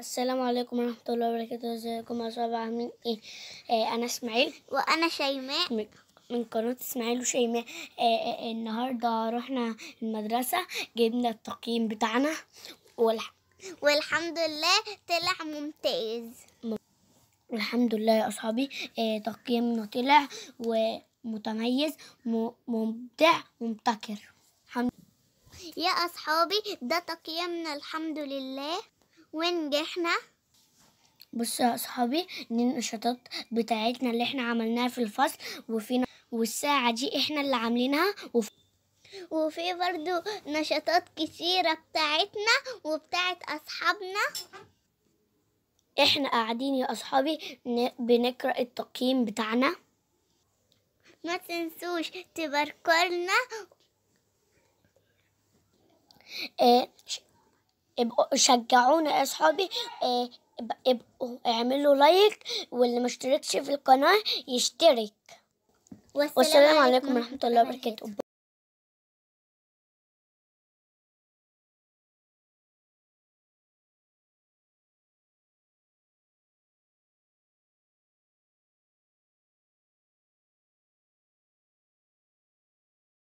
السلام عليكم ورحمة الله وبركاته. ازيكم يا شباب عاملين إيه آه أنا إسماعيل. وأنا شيماء. من- قناة إسماعيل وشيماء. آه آه النهاردة رحنا المدرسة جبنا التقييم بتاعنا. والح... والحمد لله طلع ممتاز. والحمد لله يا أصحابي. آه تقييمنا طلع ومتميز م... مبدع ومبتكر الحمد يا أصحابي ده تقييمنا الحمد لله. ونجحنا بصوا يا اصحابي دي النشاطات بتاعتنا اللي إحنا عملناها في الفصل وفينا والساعة دي إحنا اللي عاملينها وف... وفي برضو نشاطات كتيرة بتاعتنا وبتاعت أصحابنا. إحنا قاعدين يا أصحابي ن- بنقرأ التقييم بتاعنا. ما تنسوش تباركولنا. آه ش- ابقوا شجعونا يا اصحابي اب- ابقوا اعملوا لايك واللي مشتركش في القناة يشترك. والسلام عليكم ورحمة الله وبركاته.